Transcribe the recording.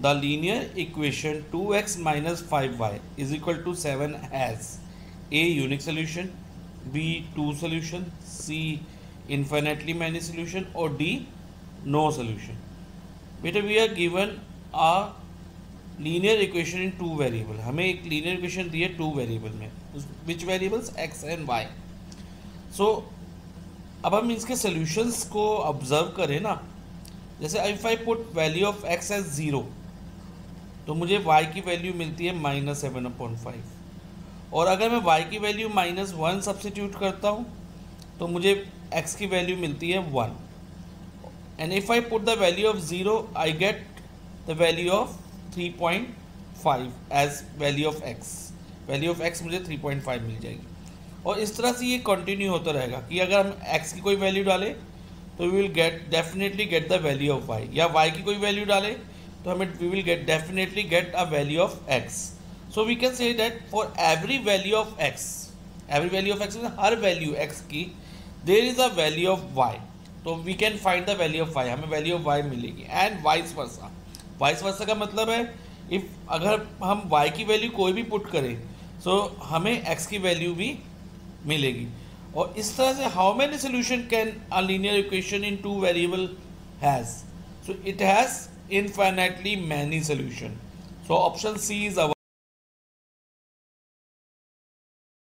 the linear equation 2x minus 5y is equal to 7 has a unique solution, b two solution, c infinitely many solution, or d no solution. बेटा we are given a linear equation in two variable हमें एक linear equation दी है two variable में which variables x and y so अब हम इसके solutions को ऑब्ज़र्व करें ना। जैसे if I put value of x as zero तो मुझे वाई की वैल्यू मिलती है माइनस सेवन अपॉइंट फाइव और अगर मैं वाई की वैल्यू माइनस वन सब्सिट्यूट करता हूँ तो मुझे एक्स की वैल्यू मिलती है one and if I put the value of 0 I get the value of 3.5 as value of x. Value of x मुझे 3.5 मिल जाएगी. और इस तरह से ये कंटिन्यू होता रहेगा कि अगर हम x की कोई वैल्यू डालें तो we will get definitely get the value of y. या y की कोई वैल्यू डालें तो हमें we will get definitely get a value of x so we can say that for every value of x every value of x her value x की there is a value of y तो we can find the value of y हमें value of y मिलेगी. And vice versa vice versa का मतलब है if अगर हम y की वैल्यू कोई भी पुट करें सो so हमें एक्स की वैल्यू भी मिलेगी. और इस तरह से how many solution can a linear equation in two variable has so it has infinitely many solution so option c is our